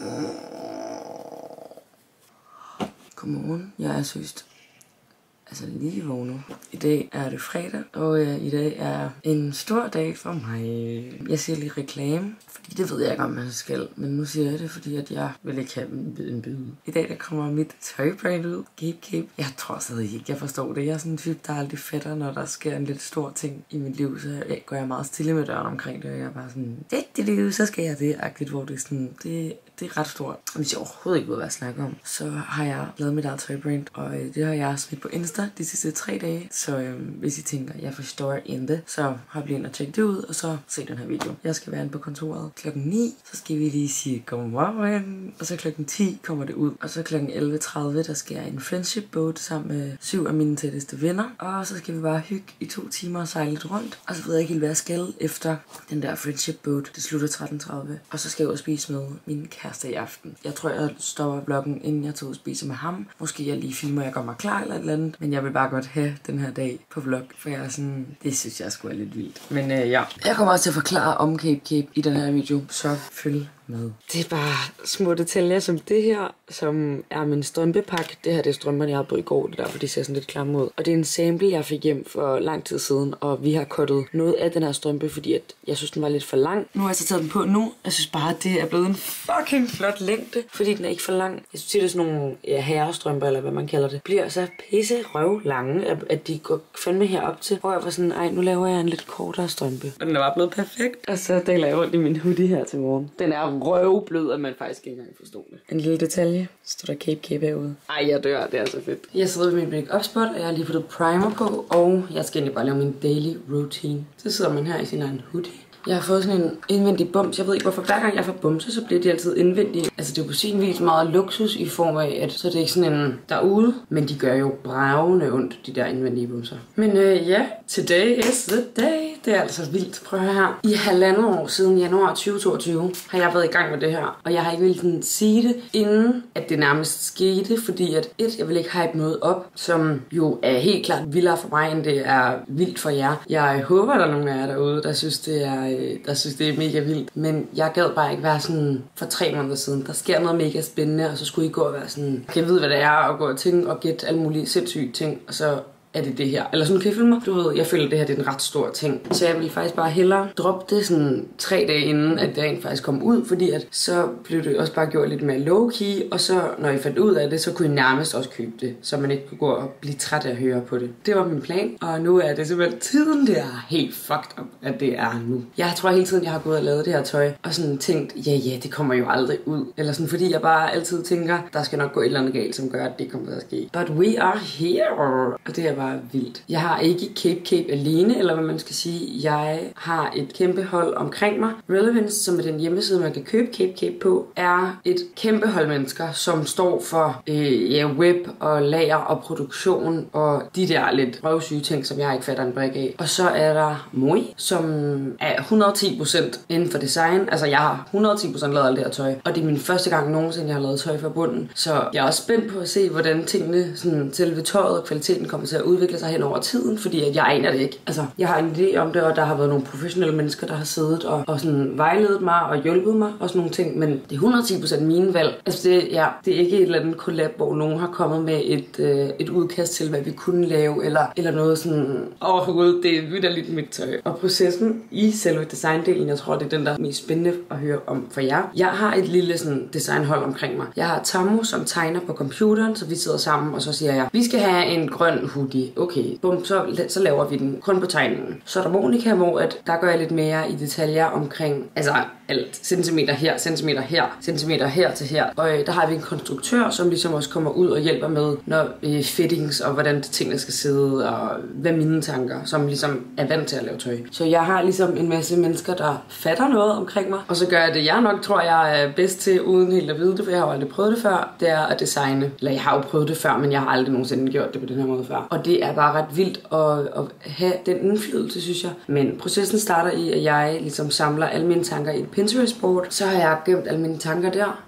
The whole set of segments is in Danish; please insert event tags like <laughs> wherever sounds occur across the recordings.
Øh. Godmorgen. Jeg er søst altså lige vågnet. I dag er det fredag, og øh, i dag er en stor dag for mig. Jeg siger lige reklame, fordi det ved jeg ikke, om man skal. Men nu siger jeg det, fordi at jeg vil ikke have en, byde. I dag der kommer mit tøjbrand ud. Gape Cape. Jeg tror stadig ikke, jeg forstår det. Jeg er sådan en type, der aldrig fatter, når der sker en lidt stor ting i mit liv. Så jeg går jeg meget stille med døren omkring det, og jeg er bare sådan, det, det, det, så skal jeg det, agtigt, hvor det er sådan, det, det er ret stort. Hvis jeg overhovedet ikke ved, hvad jeg snakker om, så har jeg lavet mit eget tøjbrand, og øh, det har jeg smidt på Insta de sidste tre dage. Så øh, hvis I tænker, jeg forstår intet, så hop lige ind og tjek det ud, og så se den her video. Jeg skal være inde på kontoret klokken 9, så skal vi lige sige godmorgen, og så klokken 10 kommer det ud. Og så klokken 11.30, der skal jeg en friendship boat sammen med syv af mine tætteste venner. Og så skal vi bare hygge i to timer og sejle lidt rundt. Og så ved jeg ikke helt, hvad jeg skal efter den der friendship boat. Det slutter 13.30. Og så skal jeg ud og spise med min kæreste i aften. Jeg tror, jeg stopper vloggen, inden jeg tager ud og spiser med ham. Måske jeg lige filmer, jeg gør mig klar eller et eller andet. Men jeg vil bare godt have den her dag på vlog, for jeg er sådan, det synes jeg skulle er lidt vildt. Men øh, ja, jeg kommer også til at forklare om Cape Cape i den her video, så følg med. Det er bare små detaljer som det her, som er min strømpepakke. Det her det er strømperne, jeg havde på i går, det er derfor de ser sådan lidt klamme ud. Og det er en sample, jeg fik hjem for lang tid siden, og vi har kottet noget af den her strømpe, fordi at jeg synes, den var lidt for lang. Nu har jeg så taget den på nu. Jeg synes bare, at det er blevet en fucking flot længde, fordi den er ikke for lang. Jeg synes, det er sådan nogle ja, herrestrømper, eller hvad man kalder det, bliver så pisse røv lange, at de går fandme herop til. Hvor jeg var sådan, ej, nu laver jeg en lidt kortere strømpe. Og den er bare blevet perfekt. Og så deler jeg rundt i min hoodie her til morgen. Den er røvblød, at man faktisk ikke engang forstår det. En lille detalje. Så står der Cape Cape herude. Ej, jeg dør. Det er så fedt. Jeg sidder ved min make-up spot, og jeg har lige fået primer på. Og jeg skal egentlig bare lave min daily routine. Så sidder man her i sin egen hoodie. Jeg har fået sådan en indvendig bums. Jeg ved ikke hvorfor. Hver gang jeg får bumser, så bliver de altid indvendige. Altså det er på sin vis meget luksus i form af, at så det er ikke sådan en derude. Men de gør jo bravende ondt, de der indvendige bumser. Men øh, ja, today is the day. Det er altså vildt. Prøv at høre her. I halvandet år siden januar 2022 har jeg været i gang med det her. Og jeg har ikke ville sige det, inden at det nærmest skete. Fordi at et, jeg vil ikke hype noget op, som jo er helt klart vildere for mig, end det er vildt for jer. Jeg håber, der er nogen af jer derude, der synes, det er, Øh, der synes, det er mega vildt. Men jeg gad bare ikke være sådan for tre måneder siden. Der sker noget mega spændende, og så skulle I gå og være sådan, kan jeg vide, hvad det er, og gå og tænke og gætte alle mulige sindssyge ting. Og så er det det her? Eller sådan, kan I følge mig? Du ved, jeg føler, at det her det er en ret stor ting. Så jeg ville faktisk bare hellere droppe det sådan tre dage inden, at det rent faktisk kom ud, fordi at så blev det også bare gjort lidt mere low-key, og så når I fandt ud af det, så kunne I nærmest også købe det, så man ikke kunne gå og blive træt af at høre på det. Det var min plan, og nu er det simpelthen tiden, det er helt fucked up, at det er nu. Jeg tror hele tiden, jeg har gået og lavet det her tøj, og sådan tænkt, ja ja, det kommer jo aldrig ud. Eller sådan, fordi jeg bare altid tænker, der skal nok gå et eller andet galt, som gør, at det kommer til at ske. But we are here, og det er bare var vildt. Jeg har ikke Cape Cape alene, eller hvad man skal sige. Jeg har et kæmpe hold omkring mig. Relevance, som er den hjemmeside, man kan købe Cape Cape på, er et kæmpe hold mennesker, som står for øh, ja, web og lager og produktion og de der lidt røvsyge ting, som jeg ikke fatter en brik af. Og så er der Moi, som er 110% inden for design. Altså jeg har 110% lavet alt det her tøj, og det er min første gang nogensinde, jeg har lavet tøj fra bunden. Så jeg er også spændt på at se, hvordan tingene, sådan selve tøjet og kvaliteten kommer til at udvikle sig hen over tiden, fordi at jeg aner det ikke. Altså, jeg har en idé om det, og der har været nogle professionelle mennesker, der har siddet og, og sådan vejledet mig og hjulpet mig og sådan nogle ting, men det er 110% mine valg. Altså, det, ja, det er ikke et eller andet collab, hvor nogen har kommet med et, øh, et udkast til, hvad vi kunne lave, eller, eller noget sådan, overhovedet, det er vidderligt mit tøj. Og processen i selve designdelen, jeg tror, det er den, der er mest spændende at høre om for jer. Jeg har et lille sådan, designhold omkring mig. Jeg har Tammo, som tegner på computeren, så vi sidder sammen, og så siger jeg, vi skal have en grøn hoodie okay, bum, så, så laver vi den kun på tegningen. Så er der Monika, hvor at der gør jeg lidt mere i detaljer omkring, altså alt. Centimeter her, centimeter her, centimeter her til her. Og øh, der har vi en konstruktør, som ligesom også kommer ud og hjælper med, når øh, fittings og hvordan tingene skal sidde, og hvad mine tanker, som ligesom er vant til at lave tøj. Så jeg har ligesom en masse mennesker, der fatter noget omkring mig, og så gør jeg det, jeg nok tror, jeg er bedst til, uden helt at vide det, for jeg har jo aldrig prøvet det før, det er at designe. Eller jeg har jo prøvet det før, men jeg har aldrig nogensinde gjort det på den her måde før. Og det er bare ret vildt at, at have den indflydelse, synes jeg. Men processen starter i, at jeg ligesom samler alle mine tanker i et Pinterest-board. Så har jeg gemt alle mine tanker der.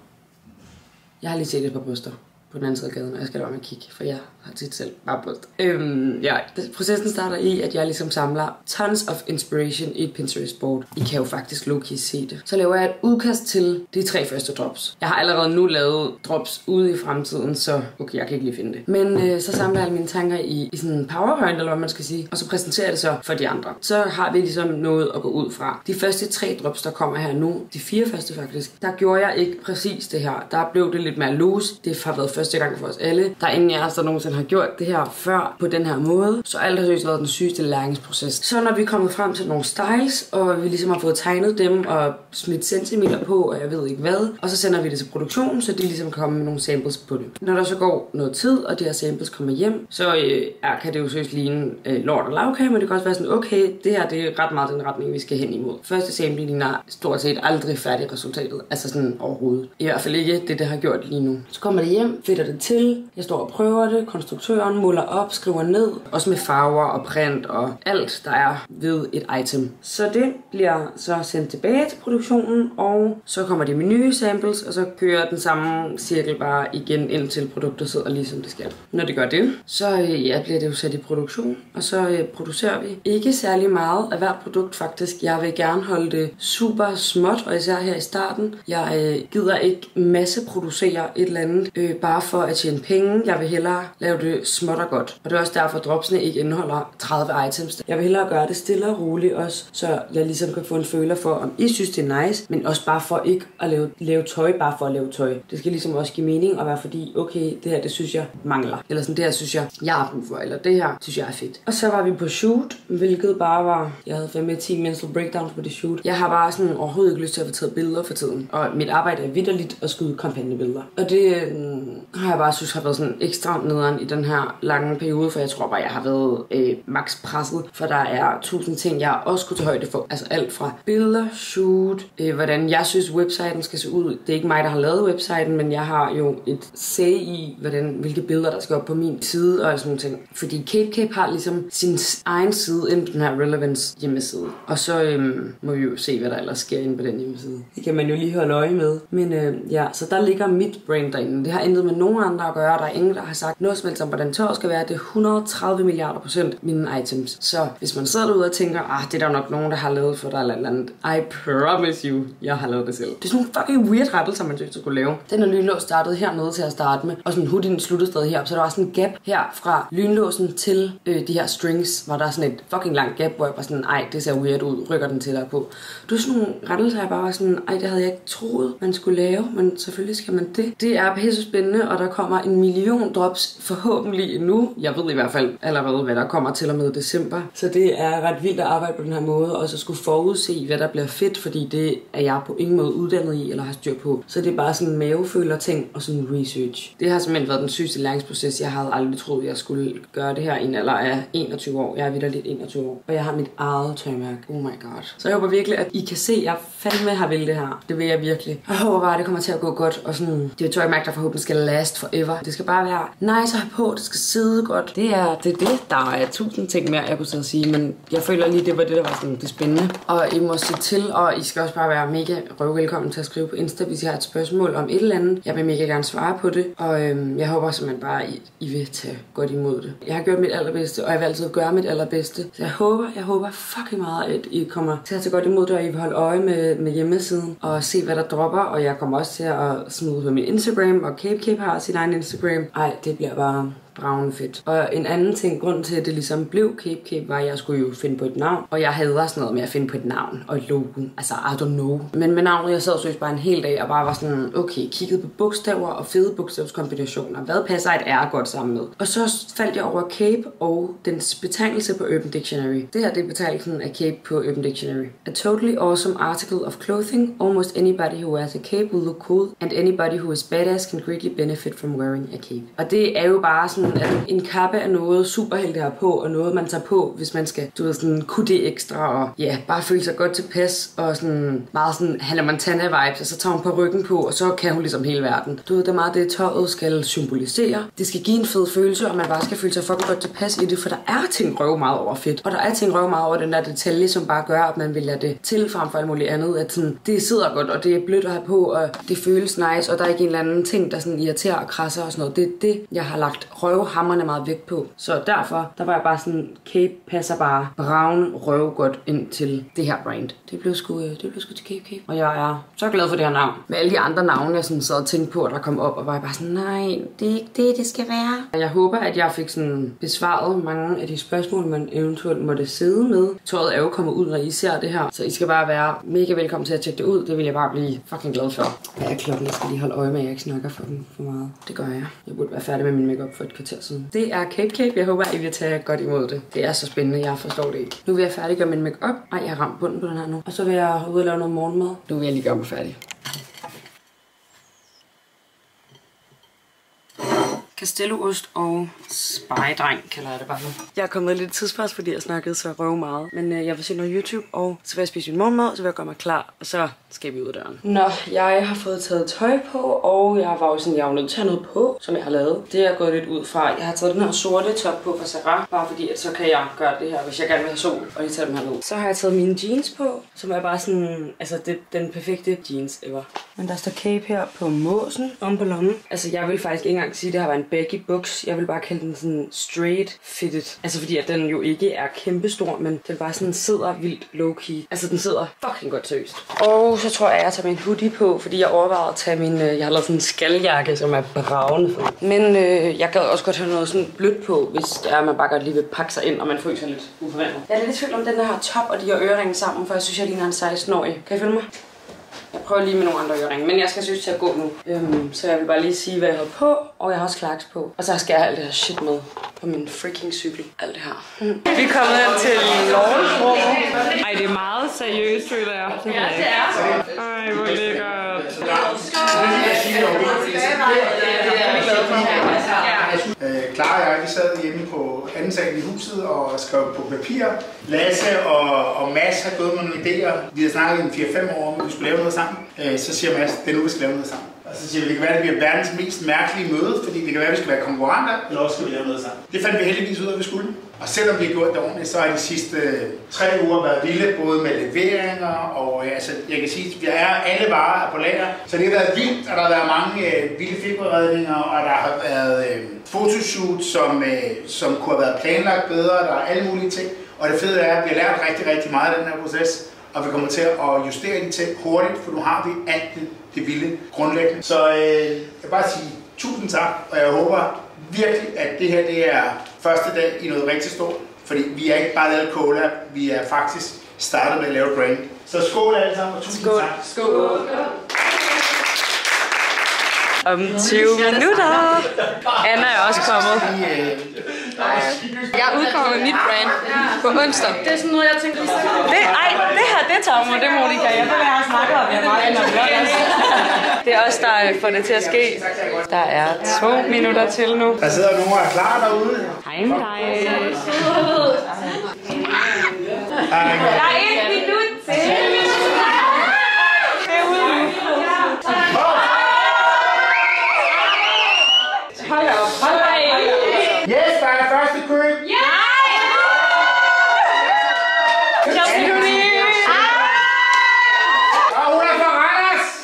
Jeg har lige set et par bryster. på den anden side af gaden, og jeg skal lade med at kigge, for jeg har tit selv bare øhm, ja, processen starter i, at jeg ligesom samler tons of inspiration i et Pinterest board. I kan jo faktisk low se det. Så laver jeg et udkast til de tre første drops. Jeg har allerede nu lavet drops ude i fremtiden, så okay, jeg kan ikke lige finde det. Men øh, så samler jeg alle mine tanker i, i sådan en powerpoint, eller hvad man skal sige, og så præsenterer jeg det så for de andre. Så har vi ligesom noget at gå ud fra. De første tre drops, der kommer her nu, de fire første faktisk, der gjorde jeg ikke præcis det her. Der blev det lidt mere loose. Det har været første gang for os alle. Der er ingen af os, der nogensinde har gjort det her før på den her måde. Så alt har seriøst været den sygeste læringsproces. Så når vi er kommet frem til nogle styles, og vi ligesom har fået tegnet dem og smidt centimeter på, og jeg ved ikke hvad, og så sender vi det til produktionen, så de ligesom kommer med nogle samples på det. Når der så går noget tid, og de her samples kommer hjem, så øh, ja, kan det jo seriøst ligne øh, lort og lavkage, men det kan også være sådan, okay, det her det er ret meget den retning, vi skal hen imod. Første sample ligner stort set aldrig færdig resultatet, altså sådan overhovedet. I hvert fald ikke det, det har gjort lige nu. Så kommer det hjem, fitter det til, jeg står og prøver det, konstruktøren måler op, skriver ned, også med farver og print og alt, der er ved et item. Så det bliver så sendt tilbage til produktionen, og så kommer det med nye samples, og så kører den samme cirkel bare igen indtil produktet sidder lige som det skal. Når det gør det, så øh, ja, bliver det jo sat i produktion, og så øh, producerer vi ikke særlig meget af hvert produkt faktisk. Jeg vil gerne holde det super småt, og især her i starten. Jeg øh, gider ikke masse producere et eller andet, øh, bare for at tjene penge. Jeg vil hellere lave det småt og godt. Og det er også derfor, at dropsene ikke indeholder 30 items. Jeg vil hellere gøre det stille og roligt også, så jeg ligesom kan få en føler for, om I synes, det er nice, men også bare for ikke at lave, lave tøj, bare for at lave tøj. Det skal ligesom også give mening og være fordi, okay, det her, det synes jeg mangler. Eller sådan, det her synes jeg, jeg har brug for. Eller det her, synes jeg er fedt. Og så var vi på shoot, hvilket bare var, jeg havde fandme 10 mental breakdowns på det shoot. Jeg har bare sådan overhovedet ikke lyst til at få taget billeder for tiden. Og mit arbejde er vidderligt at skyde kampagnebilleder. Og det øh, har jeg bare synes har været sådan ekstra nederen i den her lange periode, for jeg tror bare, jeg har været øh, max presset, for der er tusind ting, jeg også kunne tage højde for. Altså alt fra billeder, shoot, øh, hvordan jeg synes websiden skal se ud. Det er ikke mig, der har lavet websiden, men jeg har jo et say i, hvordan, hvilke billeder, der skal op på min side og sådan nogle ting. Fordi Cape Cape har ligesom sin egen side ind på den her Relevance hjemmeside. Og så øhm, må vi jo se, hvad der ellers sker inde på den hjemmeside. Det kan man jo lige holde øje med. Men øh, ja, så der ligger mit brand derinde. Det har intet med nogen andre at gøre. Der er ingen, der har sagt noget helst om, hvordan tøj skal være. Det er 130 milliarder procent mine items. Så hvis man sidder derude og tænker, ah, det er der nok nogen, der har lavet for dig eller andet. I promise you, jeg har lavet det selv. Det er sådan nogle fucking weird rettelser, man synes, skulle lave. Den er lynlås startede hernede til at starte med, og sådan hoodien sluttede stadig her. Så der var sådan en gap her fra lynlåsen til øh, de her strings, hvor der er sådan et fucking langt gap, hvor jeg var sådan, ej, det ser weird ud, rykker den til dig på. Det er sådan nogle rettelser, jeg bare var sådan, ej, det havde jeg ikke troet, man skulle lave, men selvfølgelig skal man det. Det er pisse spændende, og der kommer en million drops forhåbentlig nu. Jeg ved i hvert fald allerede, hvad der kommer til og med december. Så det er ret vildt at arbejde på den her måde, og så skulle forudse, hvad der bliver fedt, fordi det er jeg på ingen måde uddannet i eller har styr på. Så det er bare sådan maveføler ting og sådan research. Det har simpelthen været den sygeste læringsproces. Jeg havde aldrig troet, jeg skulle gøre det her i en alder af 21 år. Jeg er videre lidt 21 år, og jeg har mit eget tøjmærke. Oh my god. Så jeg håber virkelig, at I kan se, at jeg fandme har vil det her. Det vil jeg virkelig. Jeg håber bare, at det kommer til at gå godt. Og sådan, det er et tøjmærke, der forhåbentlig skal last forever. Det skal bare være nice at have på. Det skal sidde godt. Det er det. Er det. Der er tusind ting mere, jeg kunne så sige. Men jeg føler lige, det var det, der var sådan det spændende. Og I må se til, og I skal også bare være mega røvvelkommen til at skrive på Insta, hvis I har et spørgsmål om et eller andet. Jeg vil mega gerne svare på det. Og øhm, jeg håber simpelthen bare, at I, I vil tage godt imod det. Jeg har gjort mit allerbedste, og jeg vil altid gøre mit allerbedste. Så jeg håber, jeg håber fucking meget, at I kommer til at tage godt imod det, og I vil holde øje med, med hjemmesiden og se, hvad der dropper. Og jeg kommer også til at smide på min Instagram, og Cape Cape har sin egen Instagram. Ej, det bliver bare это bravende fedt. Og en anden ting, grund til, at det ligesom blev Cape Cape, var, at jeg skulle jo finde på et navn. Og jeg havde sådan noget med at finde på et navn og et logo. Altså, I don't know. Men med navnet, jeg sad og bare en hel dag og bare var sådan, okay, kiggede på bogstaver og fede bogstavskombinationer. Hvad passer et R godt sammen med? Og så faldt jeg over Cape og dens betegnelse på Urban Dictionary. Det her det er betegnelsen af Cape på Urban Dictionary. A totally awesome article of clothing. Almost anybody who wears a cape will look cool. And anybody who is badass can greatly benefit from wearing a cape. Og det er jo bare sådan sådan, at en kappe er noget superhelte har på, og noget man tager på, hvis man skal, du ved, sådan, kunne det ekstra, og ja, bare føle sig godt tilpas, og sådan meget sådan Hannah Montana-vibes, og så tager hun på ryggen på, og så kan hun ligesom hele verden. Du ved, det er meget det, tøjet skal symbolisere. Det skal give en fed følelse, og man bare skal føle sig fucking godt tilpas i det, for der er ting røv meget over fedt, og der er ting røv meget over den der detalje, som bare gør, at man vil lade det til frem for alt muligt andet, at sådan, det sidder godt, og det er blødt at have på, og det føles nice, og der er ikke en eller anden ting, der sådan irriterer og krasser og sådan noget. Det er det, jeg har lagt røvhammerne meget vægt på. Så derfor, der var jeg bare sådan, Cape passer bare brown røv godt ind til det her brand. Det blev sgu, øh, det blev sgu til Cape Cape. Og jeg er så glad for det her navn. Med alle de andre navne, jeg sådan sad og tænkte på, der kom op, og var jeg bare sådan, nej, det er ikke det, det skal være. Jeg håber, at jeg fik sådan besvaret mange af de spørgsmål, man eventuelt måtte sidde med. Tøjet er jo kommet ud, når I ser det her, så I skal bare være mega velkommen til at tjekke det ud. Det vil jeg bare blive fucking glad for. Hvad er klokken? Jeg skal lige holde øje med, at jeg ikke snakker for, for meget. Det gør jeg. Jeg burde være færdig med min makeup for et kvarter siden. Det er Cape Cape. Jeg håber, at I vil tage godt imod det. Det er så spændende. Jeg forstår det ikke. Nu vil jeg færdiggøre min makeup. Ej, jeg har ramt bunden på den her nu. Og så vil jeg ud og lave noget morgenmad. Nu vil jeg lige gøre mig færdig. Castelloost og spejdreng, kalder jeg det bare nu. Jeg er kommet lidt tidspres, fordi jeg snakkede så røv meget. Men øh, jeg vil se noget YouTube, og så vil jeg spise min morgenmad, så vil jeg gøre mig klar, og så skal vi ud af døren. Nå, jeg har fået taget tøj på, og jeg var jo sådan, jeg var nødt til at have noget på, som jeg har lavet. Det er jeg gået lidt ud fra. Jeg har taget den her sorte top på fra Sarah, bare fordi, at så kan jeg gøre det her, hvis jeg gerne vil have sol, og lige tage dem her ned. Så har jeg taget mine jeans på, som er bare sådan, altså det, den perfekte jeans ever. Men der står cape her på måsen, om på lommen. Altså jeg vil faktisk ikke engang sige, at det har været en baggy buks. Jeg vil bare kalde den sådan straight fitted. Altså fordi at den jo ikke er kæmpestor, men den bare sådan sidder vildt low-key. Altså den sidder fucking godt seriøst. Og så tror jeg, at jeg tager min hoodie på, fordi jeg overvejede at tage min, øh, jeg har lavet sådan en skaljakke, som er bravende. Men øh, jeg gad også godt have noget sådan blødt på, hvis det er, at man bare godt lige vil pakke sig ind, og man fryser lidt uforventet. Jeg er lidt i tvivl om den her top og de her øreringe sammen, for jeg synes, jeg ligner en 16-årig. Kan I følge mig? Jeg prøver lige med nogle andre øreringe, men jeg skal synes til at gå nu. Øhm, så jeg vil bare lige sige, hvad jeg har på, og jeg har også clarks på. Og så skal jeg have alt det her shit med på min freaking cykel. Alt det her. Vi er kommet ind til lovensrummet. Ej, det er meget seriøst, føler jeg. Ja, det er. Ej, hvor lækkert. Øh, Clara og jeg vi sad hjemme på anden sal i huset og skrev på papir. Lasse og, og Mads har gået med nogle idéer. Vi har snakket i 4-5 år om, at vi skulle lave noget sammen. Øh, så siger Mads, det er nu, vi skal lave noget sammen. Og så siger vi, det kan være, at det bliver verdens mest mærkelige møde, fordi det kan være, at vi skal være konkurrenter, eller også skal vi lave noget sammen. Det fandt vi heldigvis ud af, at vi skulle. Og selvom vi har gjort det ordentligt, så har de sidste tre uger været vilde, både med leveringer og øh, altså, jeg kan sige, at vi er alle varer på lager. Så det har været vildt, og der har været mange øh, vilde filmberedninger, og der har været øh, fotoshoot, som, øh, som kunne have været planlagt bedre, der er alle mulige ting. Og det fede er, at vi har lært rigtig, rigtig meget af den her proces, og vi kommer til at justere de ting hurtigt, for nu har vi alt det, det vilde grundlæggende. Så øh, jeg vil bare sige tusind tak, og jeg håber virkelig, at det her det er første dag i noget rigtig stort. Fordi vi er ikke bare lavet cola, vi er faktisk startet med at lave brand. Så skål alle sammen, og tusind Skål. tak. Skål. Om 20 minutter. Anna er også kommet. Øh, Jeg udkommer med mit brand på onsdag. Det er sådan noget, jeg tænker, det, ej, det her, det tager mig, det Monika. Jeg ved, hvad jeg har snakket om. Jeg er meget. Det er også der får det til at ske. Der er to minutter til nu. der sidder nogen og er klar derude. Hej med dig. Hej. Der er et minut til. Hold op, hold op. Yes, der er første køb. Og hun er fra Randers.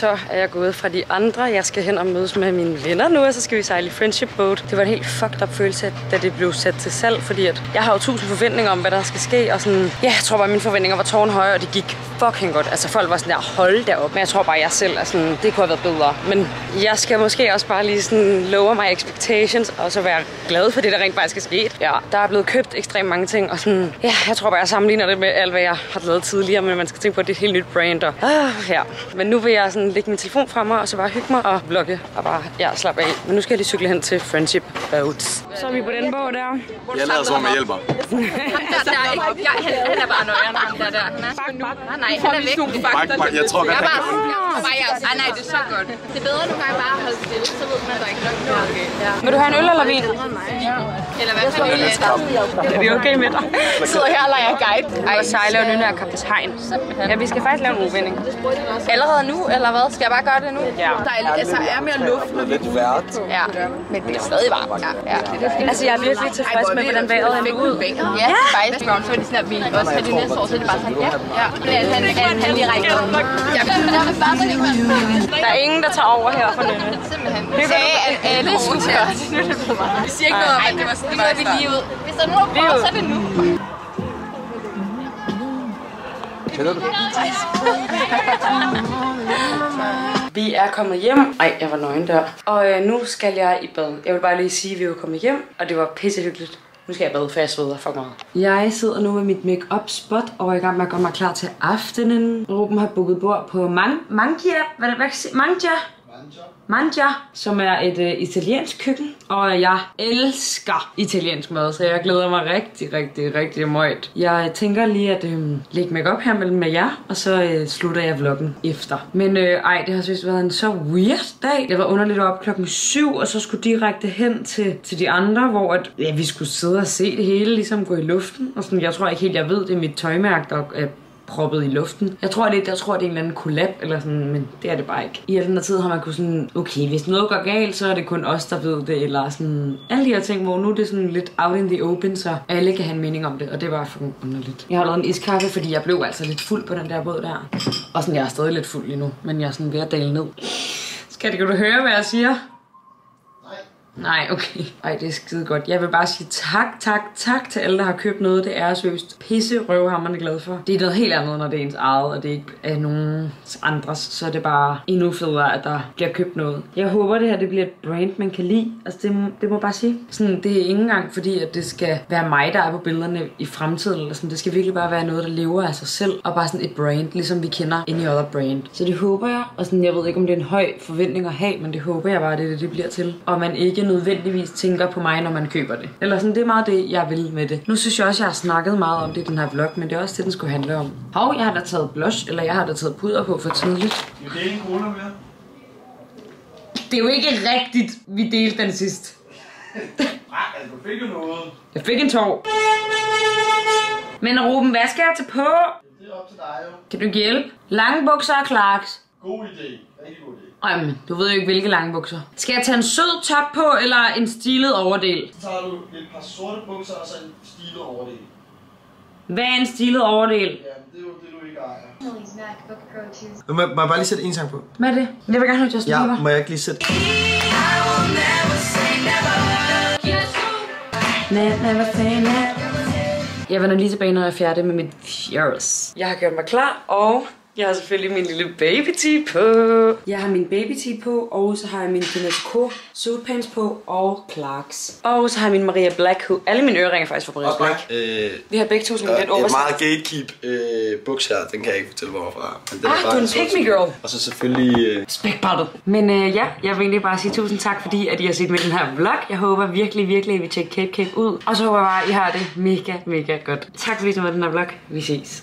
Så er jeg gået fra de andre. Jeg skal hen og mødes med mine venner nu, og så skal vi sejle i Friendship Boat. Det var en helt fucked up følelse, da det blev sat til salg, fordi at jeg har jo tusind forventninger om, hvad der skal ske, og sådan, ja, jeg tror bare, at mine forventninger var tårnhøje, og det gik fucking godt. Altså folk var sådan der, hold derop. Men jeg tror bare, at jeg selv er sådan, det kunne have været bedre. Men jeg skal måske også bare lige sådan lower my expectations, og så være glad for det, der rent faktisk er sket. Ja, der er blevet købt ekstremt mange ting, og sådan, ja, jeg tror bare, jeg sammenligner det med alt, hvad jeg har lavet tidligere, men man skal tænke på, at det er et helt nyt brand, og ah, ja. Men nu vil jeg sådan lægge min telefon fra mig, og så bare hygge mig og vlogge, og bare, ja, slappe af. Men nu skal jeg lige cykle hen til Friendship Boats. Så er vi på den båd der. Jeg lader som om, jeg hjælper. <laughs> Der, der er ikke deroppe. Jeg, han, han er bare nøjeren, ham der der. Han er så nu. Nej, nej, han er væk. Bak, bak, jeg tror godt, Jeg han bare, kan jeg tror bare, jeg er, ah, nej, det er så godt. Det er bedre nogle gange bare at holde stille, så ved man, at der ikke er noget galt. Ja. Vil du have en øl eller vin? Eller hvad for en Er vi okay med dig? Jeg sidder her og leger guide. Ej, sejle og nynne af Kaptajn. Ja, vi skal faktisk lave en uvending. Allerede nu, eller hvad? Skal jeg bare gøre det nu? Ja. Der er, altså, er mere luft, når vi lidt vært. Ja, men det er stadig varmt. Ja, ja. Det er Altså, jeg er virkelig tilfreds med, hvordan vejret er ud. Ja, ja. faktisk. Så er de sådan, at vi også har de næste år, så er det bare sådan, ja. ja. Men han, han, han, han lige rækker så ikke Der er ingen, der tager over her for nynne. Simpelthen. Sagde, at alle skulle det. Er det mig. Vi siger ikke noget om, at det var sådan, det var vi lige ud. Hvis der er nogen, der prøver, så er det nu. Kender du? Vi er kommet hjem. Ej, jeg var nøgen der. Og øh, nu skal jeg i bad. Jeg vil bare lige sige, at vi er kommet hjem, og det var pissehyggeligt. Nu skal jeg bade, for jeg sveder for meget. Jeg sidder nu med mit make-up spot og er i gang med at gøre mig klar til aftenen. Ruben har booket bord på Man Mangia. Hvad er det? Mangia? Mangia, som er et øh, italiensk køkken. Og jeg elsker italiensk mad, så jeg glæder mig rigtig, rigtig, rigtig meget. Jeg tænker lige at øh, lægge makeup her mellem med jer, og så øh, slutter jeg vloggen efter. Men øh, ej, det har synes været en så weird dag. Jeg var underligt op klokken 7, og så skulle direkte hen til, til de andre, hvor at, ja, vi skulle sidde og se det hele ligesom gå i luften. Og sådan, jeg tror ikke helt, jeg ved, det er mit tøjmærke, der er proppet i luften. Jeg tror, det, jeg tror, det er en eller anden kollab, eller sådan, men det er det bare ikke. I al den her tid har man kunnet sådan, okay, hvis noget går galt, så er det kun os, der ved det, eller sådan, alle de her ting, hvor nu er det sådan lidt out in the open, så alle kan have en mening om det, og det var for underligt. Jeg har lavet en iskaffe, fordi jeg blev altså lidt fuld på den der båd der. Og sådan, jeg er stadig lidt fuld lige nu, men jeg er sådan ved at dale ned. Skal det, kan du høre, hvad jeg siger? Nej, okay. Ej, det er skide godt. Jeg vil bare sige tak, tak, tak til alle, der har købt noget. Det er seriøst pisse røvhammerne glad for. Det er noget helt andet, når det er ens eget, og det ikke er nogen andres. Så er det bare endnu federe, at der bliver købt noget. Jeg håber, det her det bliver et brand, man kan lide. Altså, det, må, det må jeg bare sige. Sådan, det er ikke engang fordi, at det skal være mig, der er på billederne i fremtiden. Eller sådan. Det skal virkelig bare være noget, der lever af sig selv. Og bare sådan et brand, ligesom vi kender any other brand. Så det håber jeg. Og sådan, jeg ved ikke, om det er en høj forventning at have, men det håber jeg bare, det det, det bliver til. Og man ikke nødvendigvis tænker på mig, når man køber det. Eller sådan, det er meget det, jeg vil med det. Nu synes jeg også, jeg har snakket meget om det i den her vlog, men det er også det, den skulle handle om. Hov, jeg har da taget blush, eller jeg har da taget puder på for tidligt. Det er en kroner mere. Det er jo ikke rigtigt, vi delte den sidst. Nej, altså, du fik jo noget. Jeg fik en tår. Men Ruben, hvad skal jeg tage på? Det er op til dig jo. Kan du hjælpe? Lange bukser og Clarks. God idé. Rigtig god idé. Jamen, du ved jo ikke, hvilke lange bukser. Skal jeg tage en sød top på, eller en stilet overdel? Så tager du et par sorte bukser og så en stilet overdel. Hvad er en stilet overdel? Ja, det er jo det, du ikke ejer. MacBook Pro 2 Nu må, må jeg bare lige sætte en sang på? Hvad er det? Jeg vil gerne høre Justin Ja, Bieber. må jeg ikke lige sætte... Never, never say never. Jeg vender lige tilbage, når jeg er færdig med mit fjørs. Jeg har gjort mig klar, og jeg har selvfølgelig min lille baby tee på. Jeg har min baby tee på, og så har jeg min Pinatico suitpants på, og Clarks. Og så har jeg min Maria Black hood. Alle mine øreringe er faktisk fra Maria Black. Øh, Vi har begge to sådan lidt et over. meget gatekeep øh, buks her, den kan jeg ikke fortælle hvorfra. Men den Ah, du er en pick me girl. Og så selvfølgelig... Øh, Spækbrættet. Men øh, ja, jeg vil egentlig bare sige tusind tak, fordi at I har set med den her vlog. Jeg håber virkelig, virkelig, at I vil tjekke Cape Cape ud. Og så håber jeg bare, at I har det mega, mega godt. Tak fordi I så med den her vlog. Vi ses.